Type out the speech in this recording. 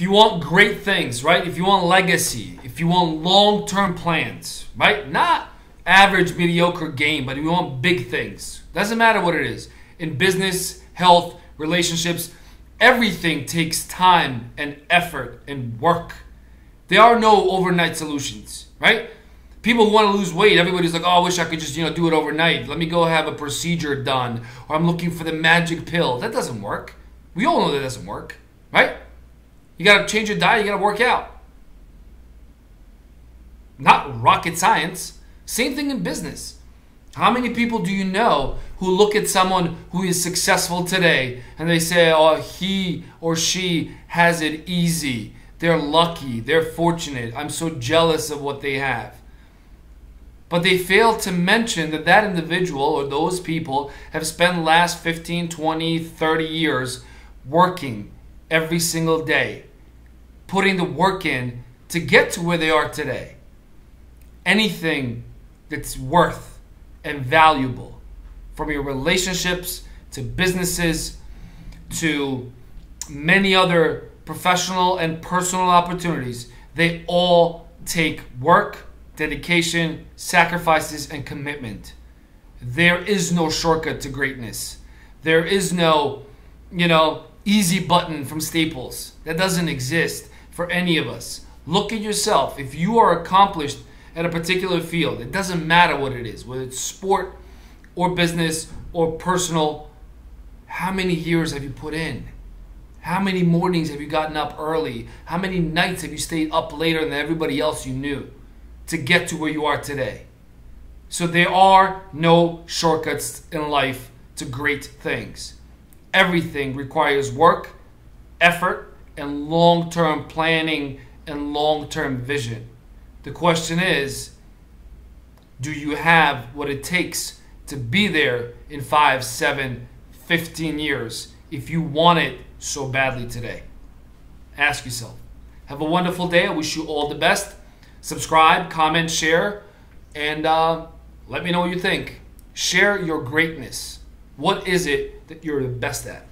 if you want great things, right? If you want legacy, if you want long term plans, right? Not average, mediocre game, but if you want big things, doesn't matter what it is in business, health, relationships, everything takes time and effort and work. There are no overnight solutions, right? People want to lose weight. Everybody's like, "Oh, I wish I could just, you know, do it overnight. Let me go have a procedure done, or I'm looking for the magic pill." That doesn't work. We all know that doesn't work, right? You got to change your diet, you got to work out. Not rocket science. Same thing in business. How many people do you know who look at someone who is successful today and they say, oh, he or she has it easy. They're lucky. They're fortunate. I'm so jealous of what they have. But they fail to mention that that individual or those people have spent the last 15, 20, 30 years working every single day, putting the work in to get to where they are today. Anything that's worth and valuable from your relationships to businesses to many other professional and personal opportunities, they all take work, dedication, sacrifices, and commitment. There is no shortcut to greatness. There is no, you know, easy button from Staples. That doesn't exist for any of us. Look at yourself. If you are accomplished at a particular field, it doesn't matter what it is, whether it's sport or business or personal, how many years have you put in? How many mornings have you gotten up early? How many nights have you stayed up later than everybody else you knew to get to where you are today? So there are no shortcuts in life to great things. Everything requires work, effort, and long term planning and long term vision. The question is do you have what it takes to be there in five, seven, 15 years if you want it so badly today? Ask yourself. Have a wonderful day. I wish you all the best. Subscribe, comment, share, and uh, let me know what you think. Share your greatness. What is it that you're the best at?